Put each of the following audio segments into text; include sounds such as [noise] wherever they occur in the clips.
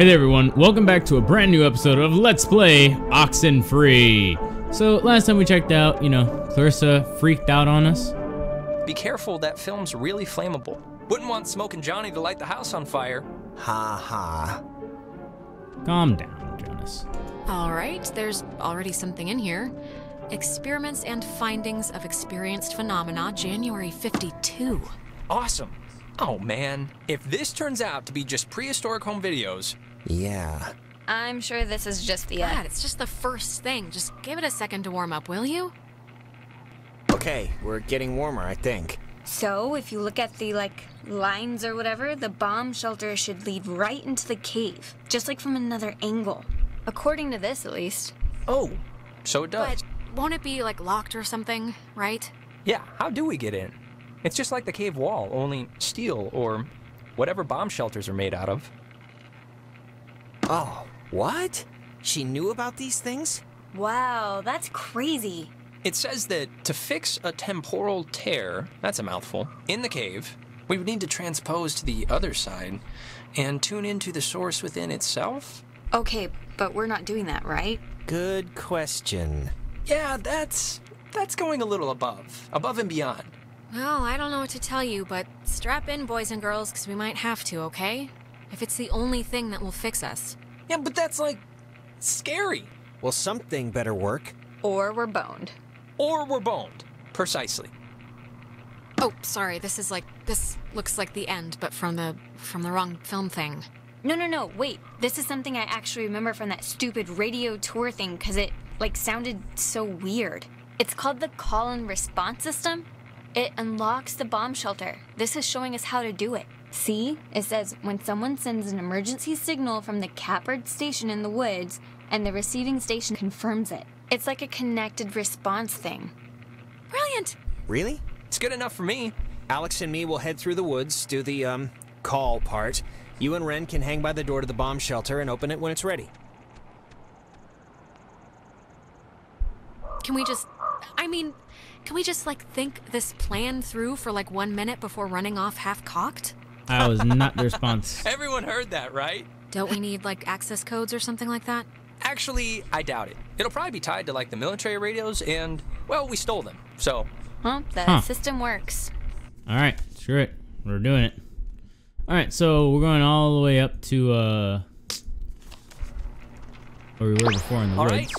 Hey there everyone, welcome back to a brand new episode of Let's Play Oxenfree. So last time we checked out, you know, Clarissa freaked out on us. Be careful, that film's really flammable. Wouldn't want Smoke and Johnny to light the house on fire. Ha ha. Calm down, Jonas. All right, there's already something in here. Experiments and findings of experienced phenomena, January 52. Awesome. Oh man, if this turns out to be just prehistoric home videos, Yeah. I'm sure this is just the God, end. it's just the first thing. Just give it a second to warm up, will you? Okay, we're getting warmer, I think. So, if you look at the like lines or whatever, the bomb shelter should lead right into the cave, just like from another angle. According to this, at least. oh, so it does. But won't it be like locked or something, right? Yeah, how do we get in? It's just like the cave wall, only steel or whatever bomb shelters are made out of. Oh, what? She knew about these things? Wow, that's crazy. It says that to fix a temporal tear, that's a mouthful, in the cave, we would need to transpose to the other side and tune into the source within itself. Okay, but we're not doing that, right? Good question. Yeah, that's that's going a little above, above and beyond. Well, I don't know what to tell you, but strap in, boys and girls, because we might have to, okay? If it's the only thing that will fix us. Yeah, but that's like scary. Well, something better work. Or we're boned. Or we're boned. Precisely. Oh, sorry. This is like this looks like the end, but from the from the wrong film thing. No, no, no, wait. This is something I actually remember from that stupid radio tour thing because it, like, sounded so weird. It's called the call and response system. It unlocks the bomb shelter. This is showing us how to do it. See? It says when someone sends an emergency signal from the Catbird station in the woods and the receiving station confirms it. It's like a connected response thing. Brilliant. Really? It's good enough for me. Alex and me will head through the woods, do the, um, call part. You and Ren can hang by the door to the bomb shelter and open it when it's ready. Can we just I mean, can we just like think this plan through for like 1 minute before running off half cocked? That was not the response. [laughs] Everyone heard that, right? Don't we need like access codes or something like that? Actually, I doubt it. It'll probably be tied to like the military radios and well, we stole them. So, Well, the Huh. system works. Alright, screw it. We're doing it. Alright, so we're going all the way up to, uh... Where we were before in the all woods. right.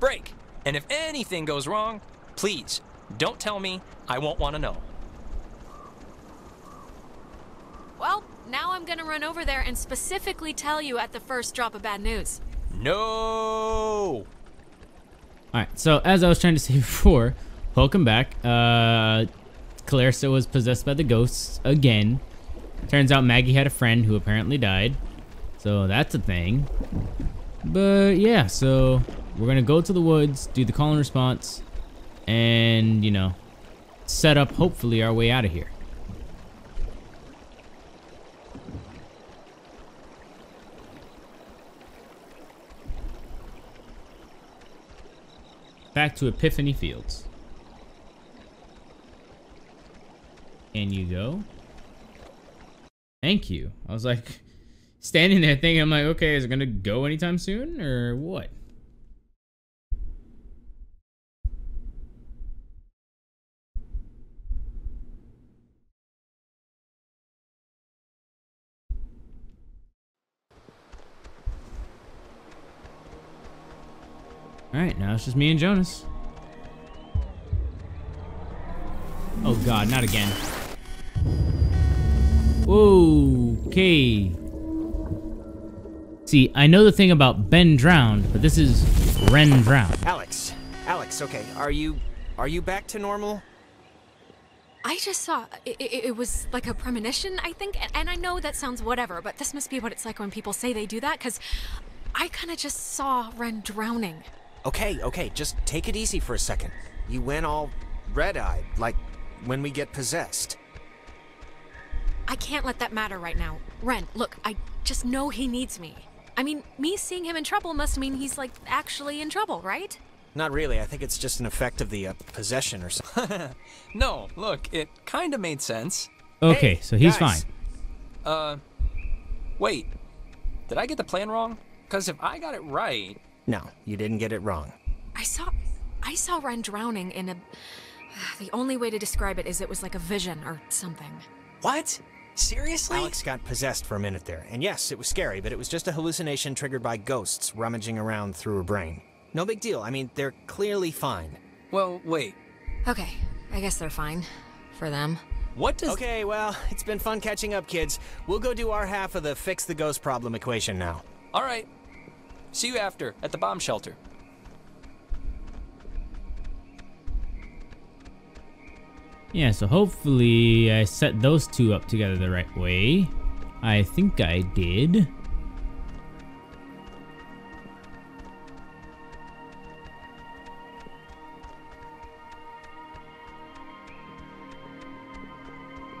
Break. And if anything goes wrong, please don't tell me. I won't want to know. Well, now I'm going to run over there and specifically tell you at the first drop of bad news. No. Alright, so as I was trying to say [laughs] before, welcome back. Uh, Clarissa was possessed by the ghosts again. Turns out Maggie had a friend who apparently died. So that's a thing. But yeah, so we're gonna go to the woods, do the call and response, and, you know, set up hopefully our way out of here. Back to Epiphany Fields. Can you go? Thank you. I was like [laughs] standing there thinking, I'm like, okay, is it gonna go anytime soon or what? Alright, now it's just me and Jonas. Oh god, not again. Okay. See, I know the thing about Ben drowned, but this is Ren drowned. Alex, Alex, okay, are you, are you back to normal? I just saw it, it, it was like a premonition, I think, and, and I know that sounds whatever, but this must be what it's like when people say they do that cuz I kind of just saw Ren drowning. Okay, okay, just take it easy for a second. You went all red-eyed, like when we get possessed. I can't let that matter right now. Ren, look, I just know he needs me. I mean, me seeing him in trouble must mean he's like actually in trouble, right? Not really. I think it's just an effect of the uh, possession or something. [laughs] No, look, it kind of made sense. Okay, Hey, so he's guys. fine. Uh, wait. Did I get the plan wrong? Because if I got it right, No, you didn't get it wrong. I saw, I saw Ren drowning in a. [sighs] The only way to describe it is it was like a vision or something. what? Seriously? Alex got possessed for a minute there. And yes, it was scary, but it was just a hallucination triggered by ghosts rummaging around through her brain. No big deal. I mean, they're clearly fine. Well, wait. Okay, I guess they're fine, for them. What does Okay, well, it's been fun catching up, kids. We'll go do our half of the fix the ghost problem equation now. All right. See you after at the bomb shelter. Yeah, so hopefully I set those two up together the right way. I think I did.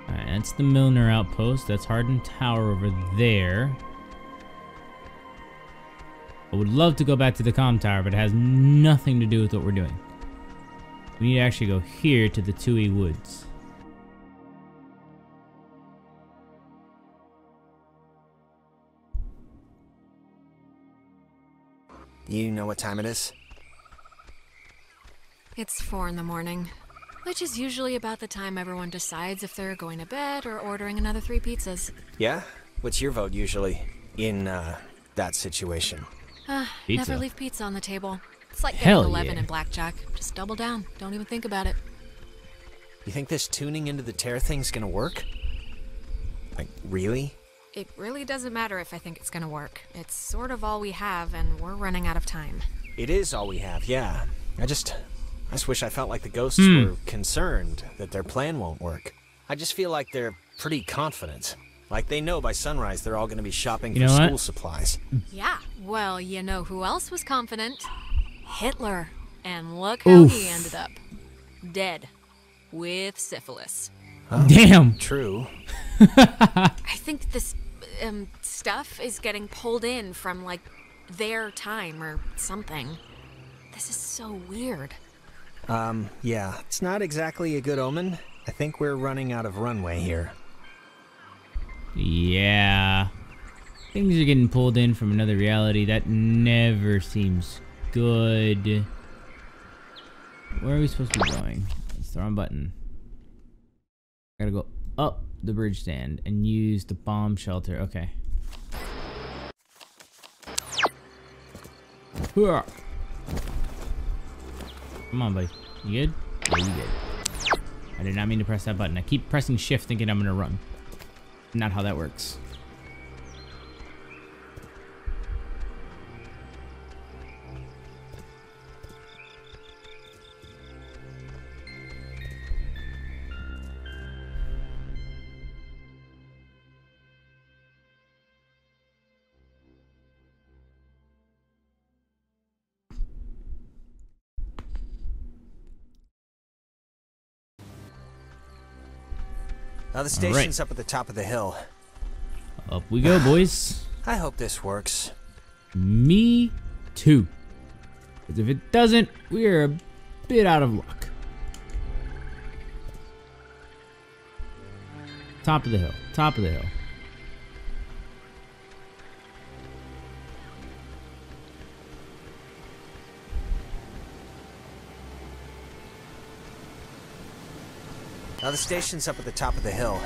Alright, that's the Milner outpost. That's Hardin Tower over there. I would love to go back to the com tower, but it has nothing to do with what we're doing. We need to actually go here to the Towhee Woods. You know what time it is? It's four in the morning, which is usually about the time everyone decides if they're going to bed or ordering another three pizzas. Yeah? What's your vote usually in, uh, that situation? Ah, Pizza. never leave pizza on the table. It's like Hell getting 11 yeah. in blackjack. Just double down. Don't even think about it. You think this tuning into the tear thing's gonna work? Like, really? It really doesn't matter if I think it's gonna work. It's sort of all we have, and we're running out of time. It is all we have, yeah. I just. I just wish I felt like the ghosts Hmm. were concerned that their plan won't work. I just feel like they're pretty confident. Like they know by sunrise they're all gonna be shopping You for know what? school supplies. Yeah, well, you know who else was confident? Hitler. And look how Oof. he ended up. Dead. With syphilis. Damn! True. [laughs] I think this um, stuff is getting pulled in from, like, their time or something. This is so weird. Um, yeah, it's not exactly a good omen. I think we're running out of runway here. Yeah. Things are getting pulled in from another reality. That never seems good. Where are we supposed to be going? It's the wrong button. I Gotta go up the bridge stand and use the bomb shelter. Okay. Come on, buddy. You good? Yeah, you good. I did not mean to press that button. I keep pressing shift thinking I'm gonna run. Not how that works. Now the station's up at the top of the hill. Up we go, boys. [sighs] I hope this works. Me too. Because if it doesn't, we're a bit out of luck. Top of the hill. Top of the hill. Now the station's up at the top of the hill.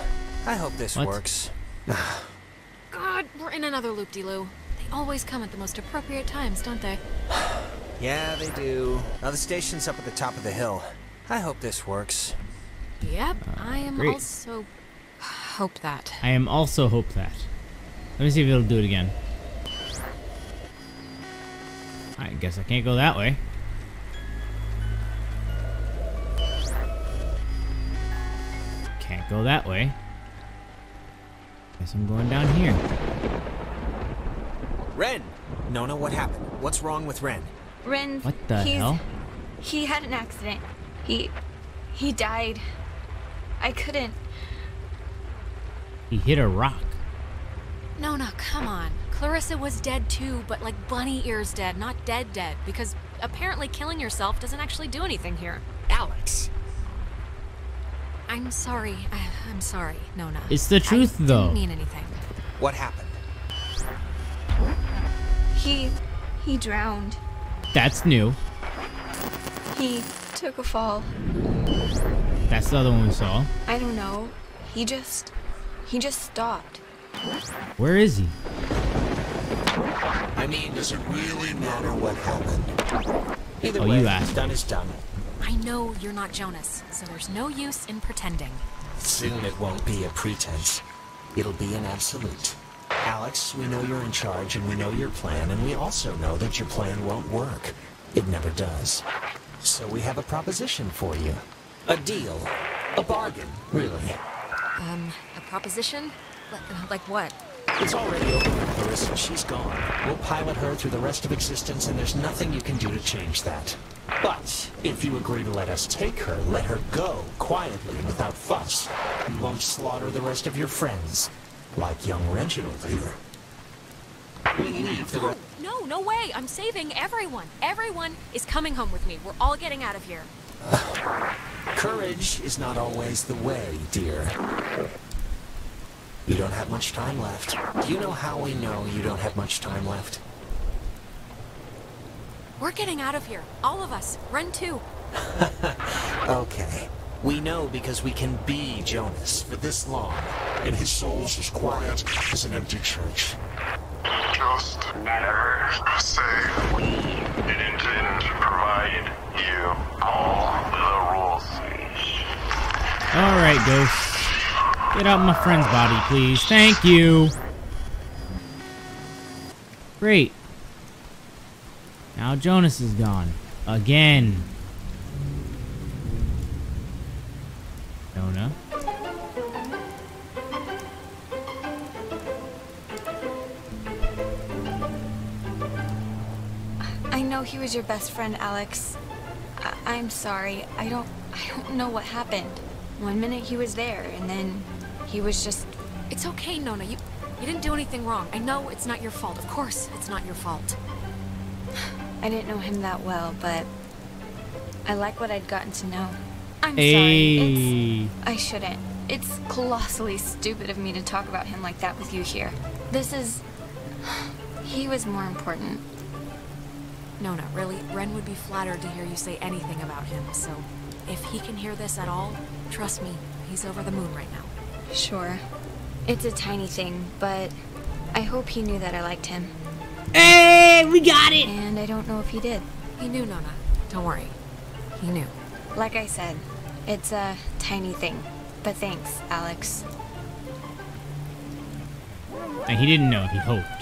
I hope this What? works. [sighs] God, we're in another loop-de-loo. They always come at the most appropriate times, don't they? [sighs] Yeah, they do. Now the station's up at the top of the hill. I hope this works. Yep, ah, I am great. also... [sighs] Hope that. I am also hope that. Let me see if it'll do it again. I guess I can't go that way. Go that way. Guess I'm going down here. Ren! Nona, what happened? What's wrong with Ren? Ren. What the he's, hell? He had an accident. He. He died. I couldn't. He hit a rock. No, no, come on. Clarissa was dead too, but like bunny ears dead, not dead dead. Because apparently killing yourself doesn't actually do anything here. Alex! I'm sorry. I, I'm sorry, Nona. It's the truth, I though. Didn't mean anything. What happened? He. he drowned. That's new. He took a fall. That's the other one we saw. I don't know. He just. he just stopped. Where is he? I mean, does it really matter what happened? Oh, Either Oh, way, you asked. done is done. I know you're not Jonas, so there's no use in pretending. Soon it won't be a pretense. It'll be an absolute. Alex, we know you're in charge and we know your plan, and we also know that your plan won't work. It never does. So we have a proposition for you. A deal. A bargain, really. Um, a proposition? Like, like what? It's already over with Clarissa. She's gone. We'll pilot her through the rest of existence, and there's nothing you can do to change that. But if you agree to let us take her, let her go quietly and without fuss. You won't slaughter the rest of your friends, like young Reginald here. We leave the. No, no way! I'm saving everyone! Everyone is coming home with me. We're all getting out of here. [sighs] Courage is not always the way, dear. You don't have much time left. Do you know how we know you don't have much time left? We're getting out of here. All of us. Run too. [laughs] Okay. We know because we can be Jonas for this long. And his soul's as quiet as an empty church. Just never say we didn't provide you all the rules. Alright, Ghost. Get out my friend's body, please. Thank you. Great. Now Jonas is gone. Again. Jonah. I know he was your best friend, Alex. I- I'm sorry. I don't. I don't know what happened. One minute he was there, and then he was just. It's okay, Nona. You, you didn't do anything wrong. I know it's not your fault. Of course, it's not your fault. [sighs] I didn't know him that well, but I like what I'd gotten to know. I'm sorry. It's, I shouldn't. It's colossally stupid of me to talk about him like that with you here. This is. [sighs] He was more important. Nona, really, Ren would be flattered to hear you say anything about him, so if he can hear this at all, trust me, he's over the moon right now. Sure. It's a tiny thing, but I hope he knew that I liked him. Hey, we got it! And I don't know if he did. He knew, Nona. Don't worry. He knew. Like I said, it's a tiny thing. But thanks, Alex. And he didn't know, he hoped.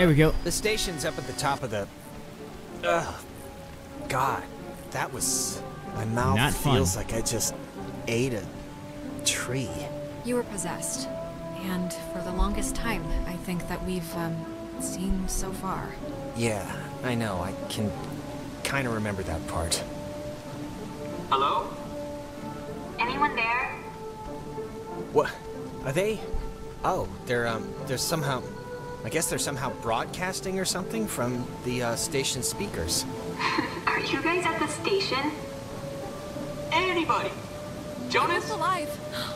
There we go. The station's up at the top of the. Ugh. God, that was. My mouth Not fun. feels like I just ate a tree. You were possessed. And for the longest time, I think that we've, um, seen so far. Yeah, I know. I can kind of remember that part. Hello? Anyone there? What? Are they? Oh, they're um, they're somehow. I guess they're somehow broadcasting or something from the uh, station speakers. [laughs] Are you guys at the station? Anybody? Jonas? He's alive.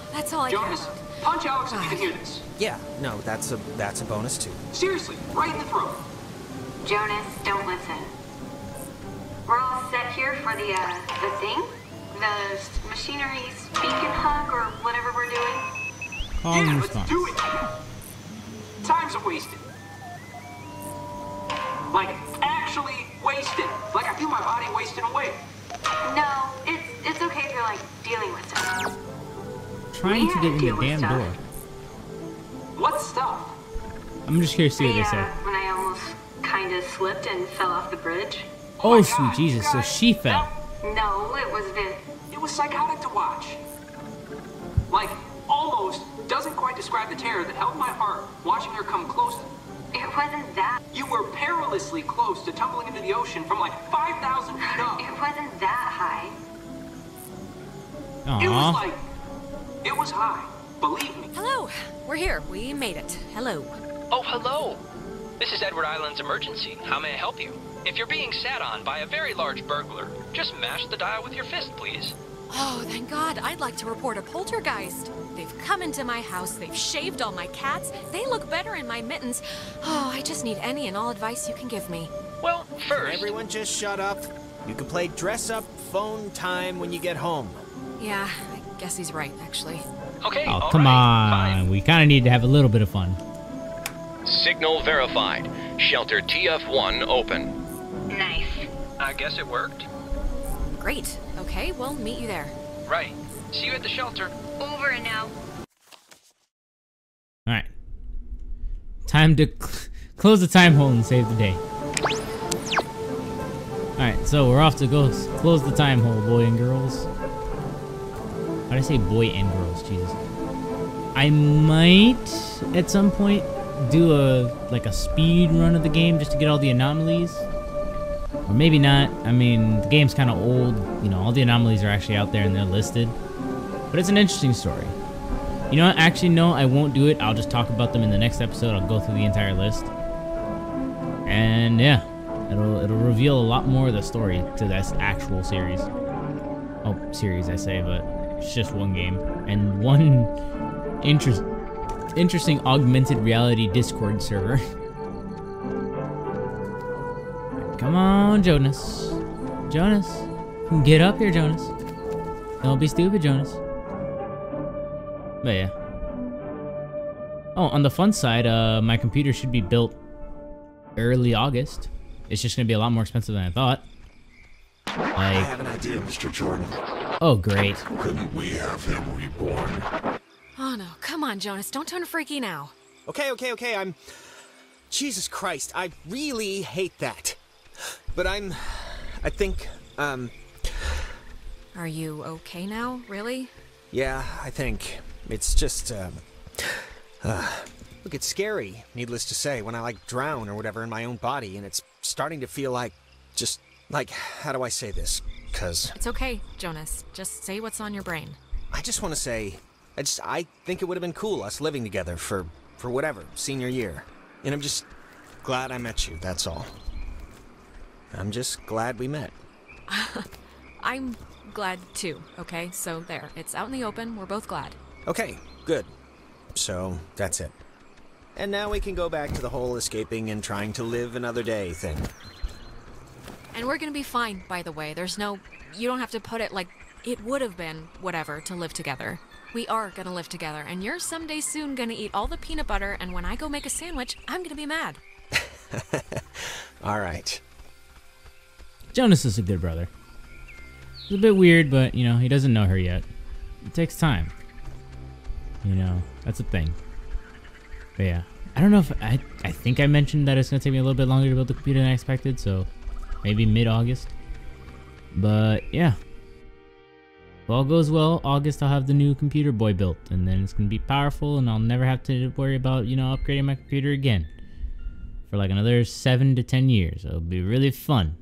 [gasps] That's all I Jonas? care about. Punch Alex if you can hear this. Yeah, no, that's a that's a bonus too. Seriously, right in the throat. Jonas, don't listen. We're all set here for the, uh, the thing? The s- machinery's beacon hug or whatever we're doing? Call and yeah, let's do it. Time's wasted. Like, actually wasted. Like, I feel my body wasting away. No, it's it's okay if you're like dealing with stuff. Trying to get in the damn stuff. door. What stuff? I'm just curious to see what The, they say. uh, when I almost kinda slipped and fell off the bridge. Oh, my sweet God, Jesus, so she fell. No, it was Viv. It was psychotic to watch. Like, almost doesn't quite describe the terror that held my heart watching perilously close to tumbling into the ocean from like 5,000 feet up. It wasn't that high. It was like, it was high. Believe me. Hello. We're here. We made it. Hello. Oh, hello. This is Edward Island's emergency. How may I help you? If you're being sat on by a very large burglar, just mash the dial with your fist, please. Oh, thank God. I'd like to report a poltergeist. They've come into my house, they've shaved all my cats, they look better in my mittens. Oh, I just need any and all advice you can give me. Well, first, Everyone just shut up. You can play dress up phone time when you get home. Yeah, I guess he's right, actually. okay, Oh, come right, on. fine. We kind of need to have a little bit of fun. Signal verified. Shelter TF1 open. Nice. I guess it worked. Great. Okay, we'll meet you there. Right. See you at the shelter. Over and out. All right. Time to cl- close the time hole and save the day. All right, so we're off to go s- close the time hole, boy and girls. How did I say boy and girls? Jesus. I might at some point do a like a speed run of the game just to get all the anomalies. Or maybe not. I mean, the game's kind of old. You know, all the anomalies are actually out there and they're listed. But it's an interesting story. You know what? Actually, no, I won't do it. I'll just talk about them in the next episode. I'll go through the entire list. And yeah, it'll it'll reveal a lot more of the story to this actual series. Oh, series I say, but it's just one game and one interest interesting augmented reality Discord server. [laughs] Come on, Jonas. Jonas. Get up here, Jonas. Don't be stupid, Jonas. But yeah. Oh, on the fun side, uh, my computer should be built early August. It's just gonna be a lot more expensive than I thought. I have an idea, Mr. Jordan. oh great. Couldn't we have him reborn? Oh no, come on, Jonas, don't turn freaky now. Okay, okay, okay, I'm. Jesus Christ, I really hate that. But I'm. I think, um, Are you okay now, really? yeah, I think. It's just, um. Uh, look, it's scary, needless to say, when I, like, drown or whatever in my own body, and it's starting to feel like. Just. Like, how do I say this? Because It's okay, Jonas. Just say what's on your brain. I just want to say. I just. I think it would have been cool us living together for. for whatever, senior year. And I'm just glad I met you, that's all. I'm just glad we met. [laughs] I'm glad too, okay? So there, it's out in the open. We're both glad. Okay, good. So, that's it. And now we can go back to the whole escaping and trying to live another day thing. And we're gonna be fine, by the way. There's no. You don't have to put it like it would have been, whatever, to live together. We are gonna live together, and you're someday soon gonna eat all the peanut butter, and when I go make a sandwich, I'm gonna be mad. [laughs] All right. Jonas is a good brother. It's a bit weird, but you know, he doesn't know her yet. It takes time. You know, that's a thing. But yeah. I don't know if I I think I mentioned that it's gonna take me a little bit longer to build the computer than I expected, so maybe mid August. But yeah. If all goes well, August I'll have the new computer boy built, and then it's gonna be powerful and I'll never have to worry about, you know, upgrading my computer again. For like another seven to ten years. It'll be really fun.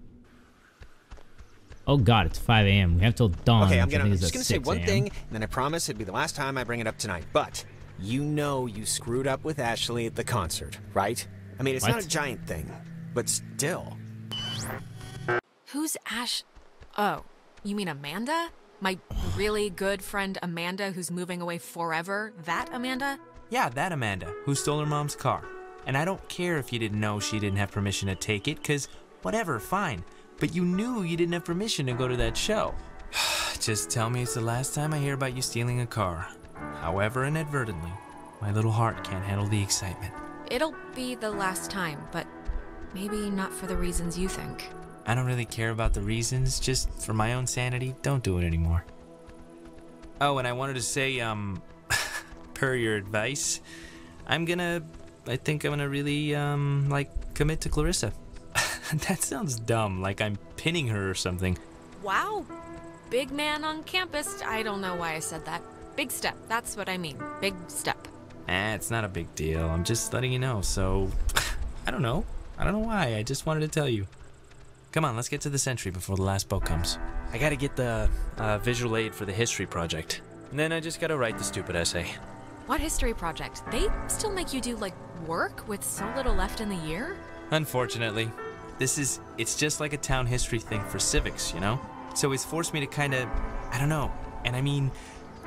Oh god, it's 5 a.m. We have till dawn. Okay, I'm which I gonna I'm just gonna say one thing, and then I promise it'd be the last time I bring it up tonight. But you know you screwed up with Ashley at the concert, right? I mean, it's not a giant thing, but still. Who's Ash? Oh, you mean Amanda? My really good friend Amanda who's moving away forever? That Amanda? Yeah, that Amanda, who stole her mom's car. And I don't care if you didn't know she didn't have permission to take it, cause whatever, fine. But you knew you didn't have permission to go to that show. [sighs] Just tell me it's the last time I hear about you stealing a car. However, inadvertently, my little heart can't handle the excitement. It'll be the last time, but maybe not for the reasons you think. I don't really care about the reasons, just for my own sanity, don't do it anymore. Oh, and I wanted to say, um, [laughs] per your advice, I'm gonna, I think I'm gonna really, um, like, commit to Clarissa. [laughs] that sounds dumb, like I'm pinning her or something. Wow. Big man on campus. I don't know why I said that. Big step. That's what I mean. Big step. Eh, it's not a big deal. I'm just letting you know, so. [laughs] I don't know. I don't know why. I just wanted to tell you. Come on, let's get to the sentry before the last boat comes. I gotta get the uh, visual aid for the history project. And then I just gotta write the stupid essay. What history project? They still make you do, like, work with so little left in the year? Unfortunately, This is, it's just like a town history thing for civics, you know? So it's forced me to kind of, I don't know. And I mean,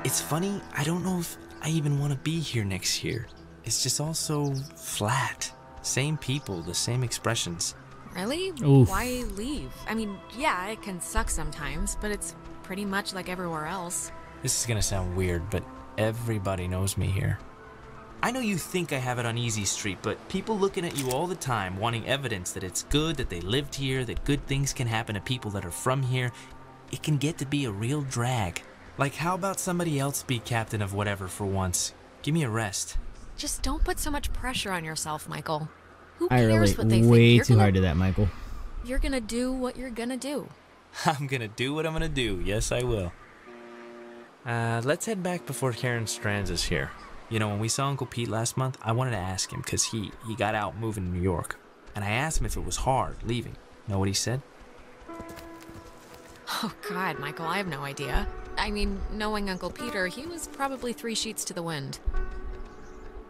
it's funny, I don't know if I even want to be here next year. It's just all so flat. Same people, the same expressions. Really? Oof. Why leave? I mean, yeah, it can suck sometimes, but it's pretty much like everywhere else. This is gonna sound weird, but everybody knows me here. I know you think I have it on easy street, but people looking at you all the time wanting evidence that it's good that they lived here, that good things can happen to people that are from here, it can get to be a real drag. Like, how about somebody else be captain of whatever for once? Give me a rest. Just don't put so much pressure on yourself, Michael. Who I cares relate what they think? way too gonna, hard to that, Michael. You're gonna do what you're gonna do. [laughs] I'm gonna do what I'm gonna do. Yes, I will. Uh, let's head back before Karen Strands is here. You know, when we saw Uncle Pete last month, I wanted to ask him because he, he got out moving to New York. And I asked him if it was hard leaving. Know what he said? Oh, God, Michael, I have no idea. I mean, knowing Uncle Peter, he was probably three sheets to the wind.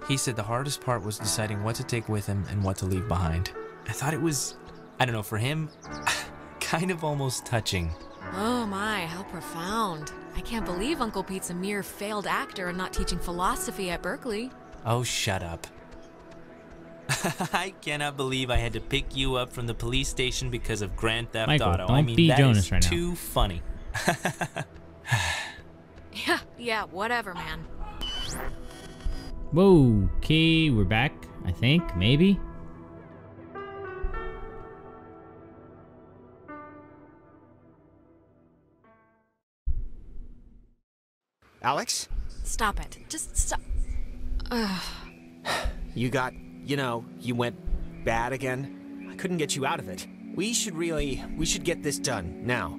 He said the hardest part was deciding what to take with him and what to leave behind. I thought it was, I don't know, for him, [laughs] kind of almost touching. Oh my, how profound. I can't believe Uncle Pete's a mere failed actor and not teaching philosophy at Berkeley. Oh, shut up. [laughs] I cannot believe I had to pick you up from the police station because of Grand Theft Michael, Auto. I don't mean, be that Jonas is right now. too funny. [laughs] Yeah, yeah, whatever, man. Whoa, okay, we're back. I think, maybe. Alex, Stop it. Just stop. Ugh. [sighs] you got, you know, you went bad again. I couldn't get you out of it. We should really, we should get this done now.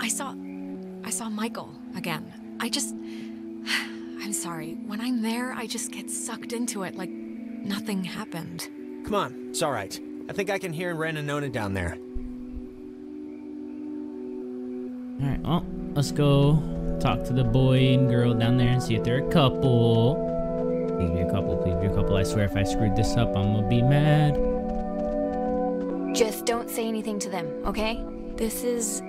I saw. I saw Michael again. I just. [sighs] I'm sorry. When I'm there, I just get sucked into it like nothing happened. Come on, it's all right. I think I can hear Ren and Nona down there. All right, well, let's go talk to the boy and girl down there and see if they're a couple. Please be a couple, please be a couple. I swear if I screwed this up, I'm gonna be mad. Just don't say anything to them, okay? This is.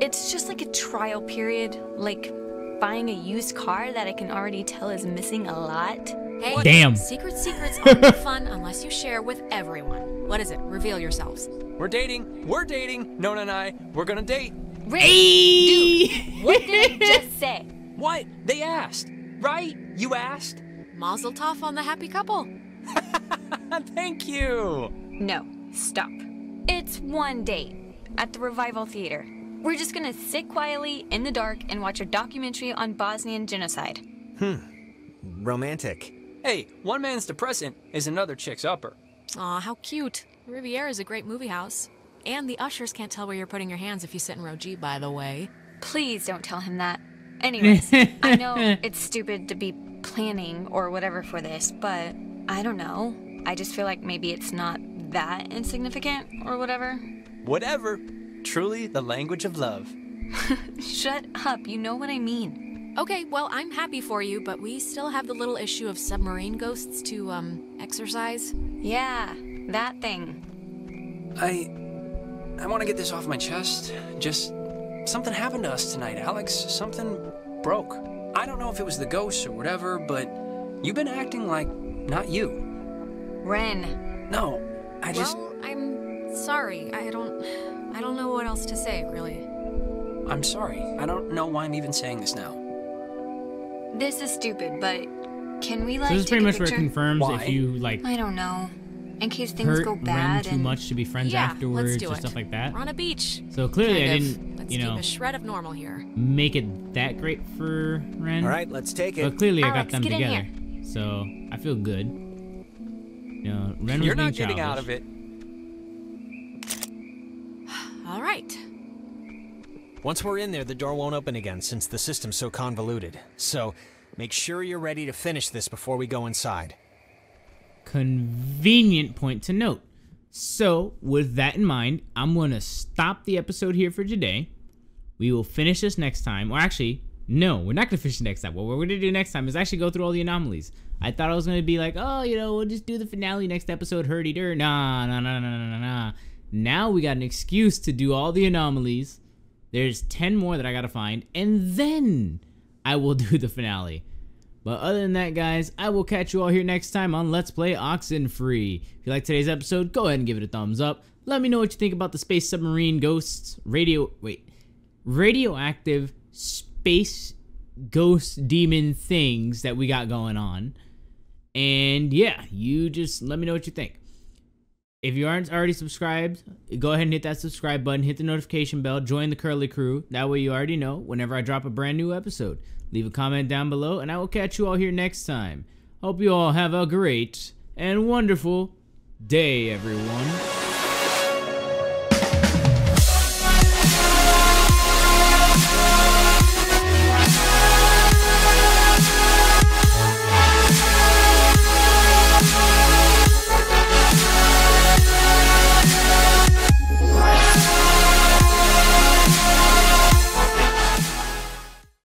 It's just like a trial period, like buying a used car that I can already tell is missing a lot. Hey, Damn. secret secrets aren't fun unless you share with everyone. What is it? Reveal yourselves. We're dating. We're dating. Nona and I, we're gonna date. Ray, dude, what What? They asked. Right? You asked? Mazel tov on the happy couple. [laughs] Thank you. No, stop. It's one date at the Revival Theater. We're just gonna sit quietly in the dark and watch a documentary on Bosnian genocide. Hmm. Romantic. Hey, one man's depressant is another chick's upper. Aw, how cute. Riviera is a great movie house. And the ushers can't tell where you're putting your hands if you sit in row G, by the way. Please don't tell him that. Anyways, I know [laughs] it's stupid to be planning or whatever for this, but I don't know. I just feel like maybe it's not that insignificant or whatever. Whatever. Truly the language of love. [laughs] Shut up, you know what I mean. Okay, well, I'm happy for you, but we still have the little issue of submarine ghosts to, um, exercise. Yeah, that thing. I. I want to get this off my chest. Just. Something happened to us tonight, Alex. Something broke. I don't know if it was the ghosts or whatever, but you've been acting like not you. Ren, No, I just. Well, I'm sorry. I don't. I don't know what else to say, really. I'm sorry. I don't know why I'm even saying this now. this is stupid, but can we like So this is pretty much where it confirms Why? if you like I don't know. In case things hurt go Ren bad too and much to be friends yeah, afterwards let's do or it. stuff like that. We're on a beach. So clearly kind I of. didn't, Let's you keep know, a shred of normal here. make it that great for Ren. All right, let's take it. But clearly I got them together. So I feel good. You know, Ren You're being not getting out of it. [sighs] All right. Once we're in there, the door won't open again since the system's so convoluted. So, make sure you're ready to finish this before we go inside. convenient point to note. So, with that in mind, I'm going to stop the episode here for today. We will finish this next time, or actually, No, we're not gonna finish next time. What we're gonna do next time is actually go through all the anomalies. I thought I was gonna be like, oh, you know, we'll just do the finale next episode, hurdy dur. Nah, nah, nah, nah, nah, nah, nah. Now we got an excuse to do all the anomalies. There's 10 more that I gotta find, and then I will [laughs] do the finale. But other than that, guys, I will catch you all here next time on Let's Play Oxenfree. If you like today's episode, go ahead and give it a thumbs up. Let me know what you think about the space submarine ghosts, radio, wait, radioactive space ghost demon things that we got going on. And yeah, you just let me know what you think. If you aren't already subscribed, go ahead and hit that subscribe button, hit the notification bell, join the Curly Crew. That way you already know whenever I drop a brand new episode. Leave a comment down below, and I will catch you all here next time. Hope you all have a great and wonderful day, everyone.